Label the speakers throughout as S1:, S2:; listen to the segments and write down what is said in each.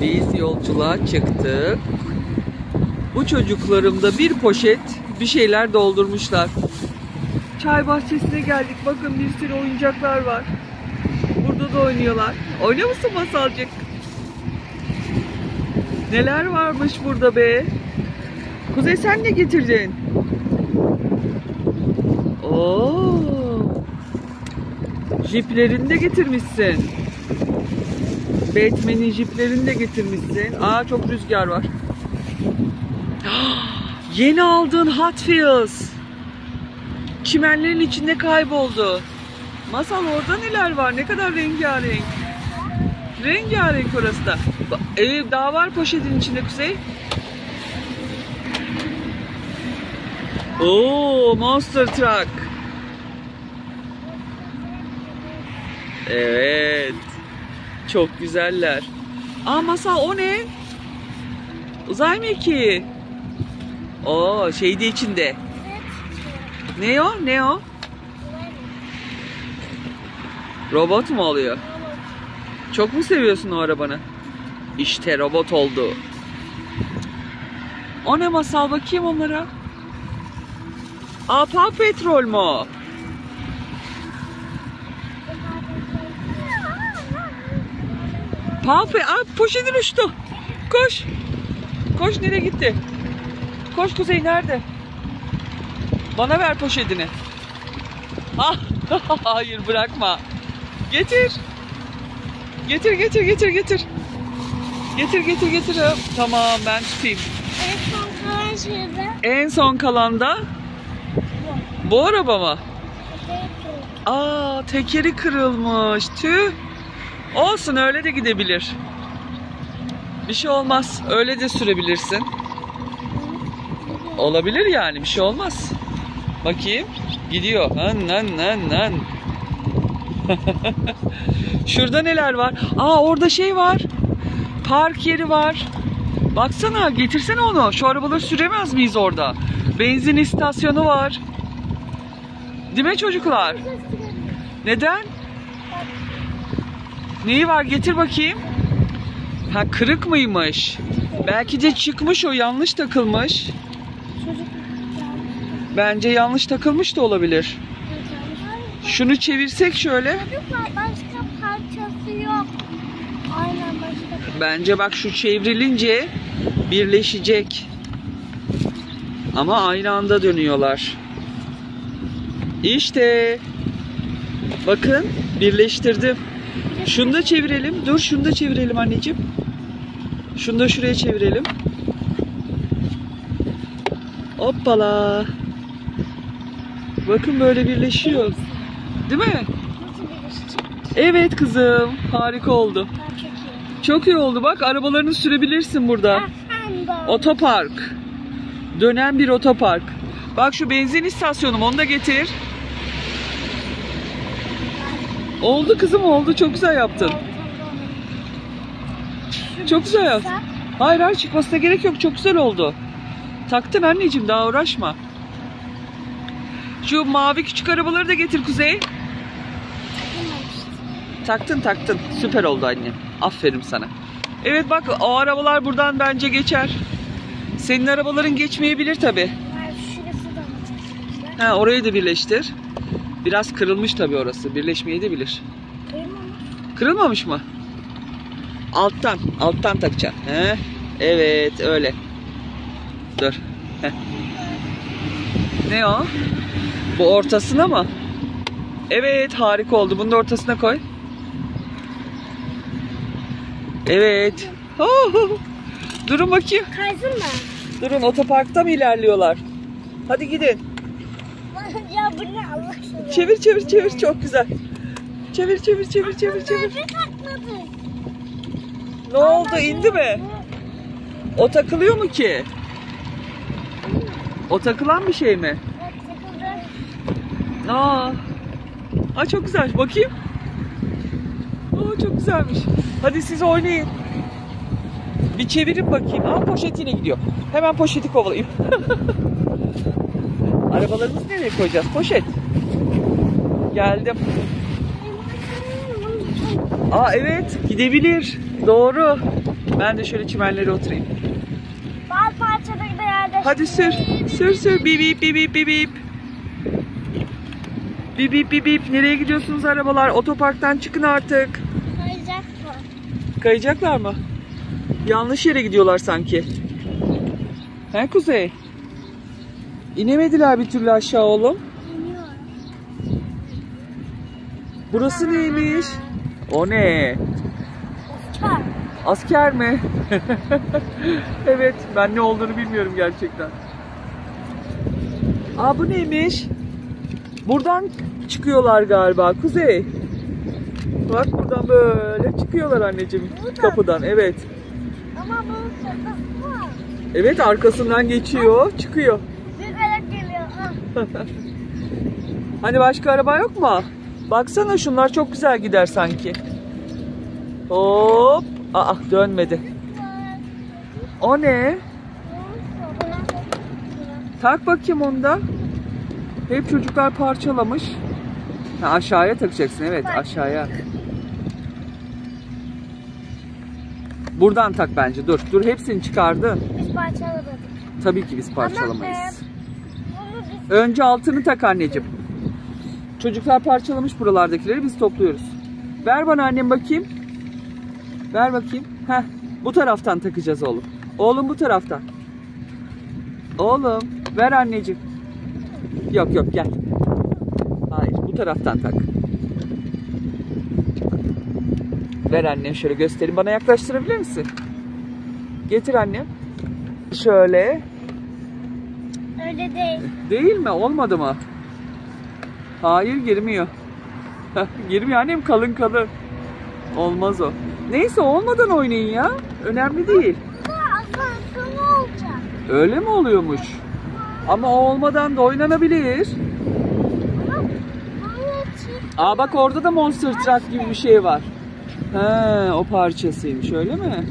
S1: Biz yolculuğa çıktık. Bu çocuklarımda bir poşet bir şeyler doldurmuşlar. Çay bahçesine geldik. Bakın bir sürü oyuncaklar var. Burada da oynuyorlar. Oynuyor musun Masalcık? Neler varmış burada be? Kuzey sen ne getirdin? Oo. Jiplerini de getirmişsin. Batman'in jiplerini de getirmişsin. Aa çok rüzgar var. Yeni aldığın Hot Wheels. Çimenlerin içinde kayboldu. Masal orada neler var? Ne kadar rengarenk. Rengarenk orası da. Ee, daha var poşetin içinde Kuzey. Oo, Monster Truck. Evet. Çok güzeller. Aa Masal o ne? Uzay mekiği. Oo şeydi içinde. Ne o? Ne o? Robot mu oluyor? Çok mu seviyorsun o arabanı? İşte robot oldu. O ne masal bakayım onlara. Aa Paw Patrol mu? Patrol. Aa poşetin uçtu. Koş. Koş nereye gitti? Koş Kuzey nerede? Bana ver poşetini. Ah, hayır bırakma. Getir. Getir getir getir getir. Getir getir getir. Tamam ben tutayım.
S2: En son kalan şeyde
S1: En son kalan da bu araba mı?
S2: bu.
S1: Aa tekeri kırılmış. Tüh. Olsun öyle de gidebilir. Bir şey olmaz. Öyle de sürebilirsin. Olabilir yani bir şey olmaz. Bakayım. Gidiyor. Nan nan nan nan. Şurada neler var? Aa orada şey var. Park yeri var. Baksana getirsene onu. Şu arabaları süremez miyiz orada? Benzin istasyonu var. Değil mi çocuklar? Neden? Neyi var getir bakayım. Ha kırık mıymış? Belki de çıkmış o yanlış takılmış. Bence yanlış takılmış da olabilir. Şunu çevirsek şöyle.
S2: Başka parçası yok. Aynen başka.
S1: Bence bak şu çevrilince birleşecek. Ama aynı anda dönüyorlar. İşte. Bakın birleştirdim. Şunu da çevirelim. Dur şunu da çevirelim anneciğim. Şunu da şuraya çevirelim. Hoppala. Bakın böyle birleşiyor. Değil mi? Evet kızım. Harika oldu.
S2: Çok iyi.
S1: Oldu. Bak arabalarını sürebilirsin burada. Otopark. Dönen bir otopark. Bak şu benzin istasyonum onu da getir. Oldu kızım oldu. Çok güzel yaptın. Çok güzel yaptın. Hayır hayır çıkmasına gerek yok. Çok güzel oldu. Taktın anneciğim daha uğraşma. Şu mavi küçük arabaları da getir Kuzey. Taktın taktın. Süper oldu anne. Aferin sana. Evet bak o arabalar buradan bence geçer. Senin arabaların geçmeyebilir tabi. Ha orayı da birleştir. Biraz kırılmış tabi orası. Birleşmeyi de bilir. Kırılmamış mı? Alttan, alttan takacaksın. He? Evet, öyle. Dur. Heh. Ne o? Bu ortasına mı? Evet, harika oldu. Bunu da ortasına koy. Evet. Durun bakayım.
S2: Kaysın mı?
S1: Durun, otoparkta mı ilerliyorlar? Hadi gidin.
S2: Ya bu ne Allah aşkına?
S1: Çevir, çevir, çevir. Çok güzel. Çevir, çevir, çevir, çevir, çevir.
S2: Nerede?
S1: Ne oldu? indi mi? O takılıyor mu ki? O takılan bir şey mi?
S2: Evet, takıldı.
S1: Aa. Aa çok güzel. Bakayım. Aa çok güzelmiş. Hadi siz oynayın. Bir çevirin bakayım. Aa poşet yine gidiyor. Hemen poşeti kovalayayım. Arabalarımızı nereye koyacağız? Poşet. Geldim. Aa evet gidebilir. Doğru. Ben de şöyle çimenlere oturayım.
S2: Bazı parçaları da yerleştirelim.
S1: Hadi sür. Sür sür. Bip bip bip bip bip bip. Bip bip bip bip. Nereye gidiyorsunuz arabalar? Otoparktan çıkın artık.
S2: Kayacak mı?
S1: Kayacaklar mı? Yanlış yere gidiyorlar sanki. He Kuzey? İnemediler bir türlü aşağı oğlum.
S2: İniyor.
S1: Burası neymiş? O ne?
S2: Uçar.
S1: Asker mi? evet, ben ne olduğunu bilmiyorum gerçekten. Aa bu neymiş? Buradan çıkıyorlar galiba Kuzey. Bak buradan böyle çıkıyorlar anneciğim
S2: Buradan.
S1: kapıdan. Evet.
S2: Ama bunun var.
S1: Evet arkasından geçiyor, çıkıyor.
S2: Büyük ayak geliyor. Ah.
S1: Hani başka araba yok mu? Baksana şunlar çok güzel gider sanki. Hop. Aa dönmedi. O ne? Tak bakayım onda. Hep çocuklar parçalamış. Ha, aşağıya takacaksın evet aşağıya. Buradan tak bence dur. Dur hepsini çıkardı.
S2: Biz parçaladık.
S1: Tabii ki biz parçalamayız.
S2: Ama, e, Bunu biz
S1: Önce altını tak anneciğim. Çocuklar parçalamış buralardakileri biz topluyoruz. Ver bana annem bakayım. Ver bakayım. Heh, bu taraftan takacağız oğlum. Oğlum bu taraftan. Oğlum ver anneciğim. Yok yok gel. Hayır bu taraftan tak. Ver annem şöyle göstereyim. Bana yaklaştırabilir misin? Getir annem. Şöyle.
S2: Öyle değil.
S1: Değil mi? Olmadı mı? Hayır girmiyor. girmiyor annem kalın kalın. Olmaz o. Neyse olmadan oynayın ya. Önemli değil. Öyle mi oluyormuş? Ama o olmadan da oynanabilir. Aa bak orada da Monster Truck gibi bir şey var. He, o parçasıymış öyle mi?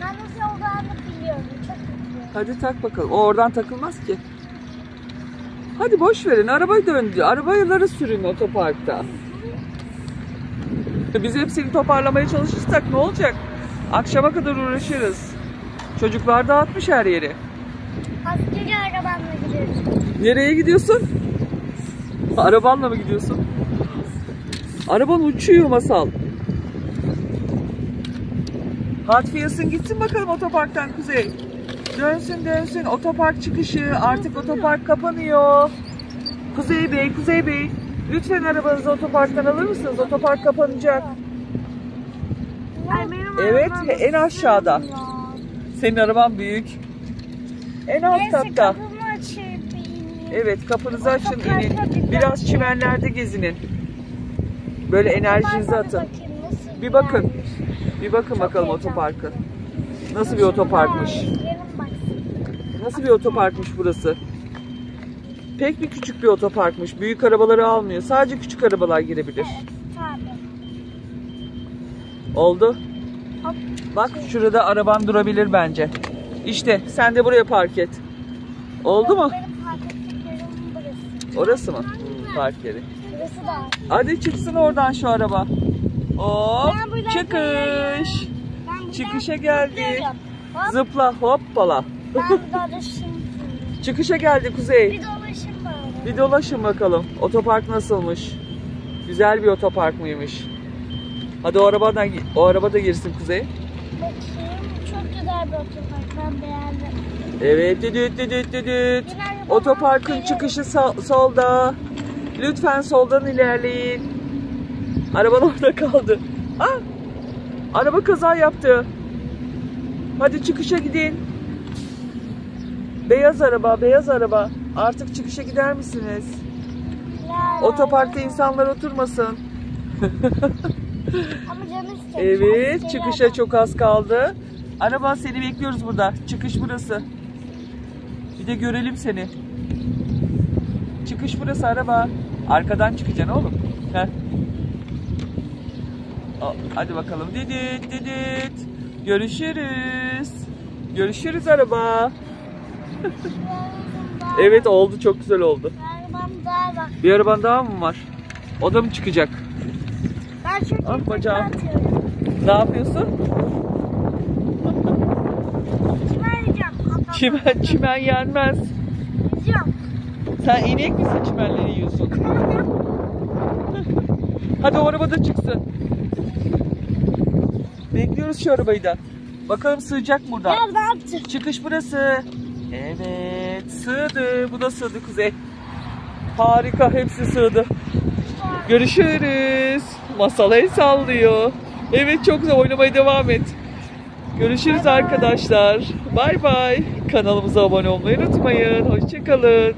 S2: ben nasıl olacağını biliyorum. Çok biliyorum.
S1: Hadi tak bakalım. O oradan takılmaz ki. Hadi boş verin. Arabayı döndü. Arabaları sürün otoparkta. Biz hepsini toparlamaya çalışırsak ne olacak? Akşama kadar uğraşırız. Çocuklar dağıtmış her yeri.
S2: Askeri arabamla gidiyoruz.
S1: Nereye gidiyorsun? Arabanla mı gidiyorsun? Araban uçuyor masal. Hatfiyasın gitsin bakalım otoparktan Kuzey. Dönsün dönsün otopark çıkışı artık otopark kapanıyor. Kuzey Bey, Kuzey Bey. Lütfen arabanızı otoparktan alır mısınız? Otopark kapanacak.
S2: Ay, benim
S1: Evet,
S2: arabam
S1: en aşağıda. Senin araban büyük. En alt
S2: Neyse
S1: katta.
S2: kapımı.
S1: Evet kapınızı açın inin.
S2: bir
S1: Biraz çimenlerde gezinin. Böyle enerjinizi atın.
S2: bakayım, nasıl
S1: Bir bakın. Bir bakın bakalım otoparkı. Nasıl bir otoparkmış?
S2: Baksın.
S1: Nasıl bir otoparkmış burası? Pek bir küçük bir otoparkmış. Büyük arabaları almıyor. Sadece küçük arabalar girebilir.
S2: Evet tabii.
S1: Oldu.
S2: Hop.
S1: Bak şurada araban durabilir bence. İşte sen de buraya park et. Oldu mu?
S2: Park.
S1: Orası mı? Hmm, park yeri.
S2: Burası da.
S1: Hadi çıksın oradan şu araba. Hop çıkış. Çıkışa geldi. Zıpla hoppala.
S2: Ben dolaşım.
S1: Çıkışa geldi Kuzey.
S2: Bir dolaşım böyle.
S1: Bir dolaşın bakalım. Otopark nasılmış? Güzel bir otopark mıymış? Hadi o arabadan o araba da girsin Kuzey.
S2: Bakayım. Çok güzel bir otopark. Ben beğendim.
S1: Evet düdüt düdüt düdüt. Otoparkın çıkışı sa- solda. Lütfen soldan ilerleyin. Araban orada kaldı. Ah! Araba kaza yaptı. Hadi çıkışa gidin. Beyaz araba, beyaz araba. Artık çıkışa gider misiniz? Otoparkta
S2: la.
S1: insanlar oturmasın.
S2: Ama canım istemiş.
S1: Evet, çıkışa çok az kaldı. Araba seni bekliyoruz burada. Çıkış burası. Bir de görelim seni. Çıkış burası araba. Arkadan çıkacaksın oğlum. Heh. Hadi bakalım. Didit didit. Görüşürüz. Görüşürüz araba. Evet oldu çok güzel oldu.
S2: Arabam daha bak.
S1: Bir araban daha mı var? O da mı çıkacak?
S2: Ben çok
S1: Ah, bacağım.
S2: atıyorum.
S1: Ne yapıyorsun?
S2: Kime yiyeceğim?
S1: Çimen, çimen yenmez.
S2: Yiyeceğim.
S1: Sen inek misin çimenleri yiyorsun? Hadi o araba da çıksın. Bekliyoruz şu arabayı da. Bakalım sığacak mı buradan.
S2: Ya ne yaptın?
S1: Çıkış burası. Evet sığdı. Bu da sığdı Kuzey. Harika hepsi sığdı. Görüşürüz. Masal el sallıyor. Evet çok güzel oynamaya devam et. Görüşürüz arkadaşlar. Bay bay. Kanalımıza abone olmayı unutmayın. Hoşçakalın.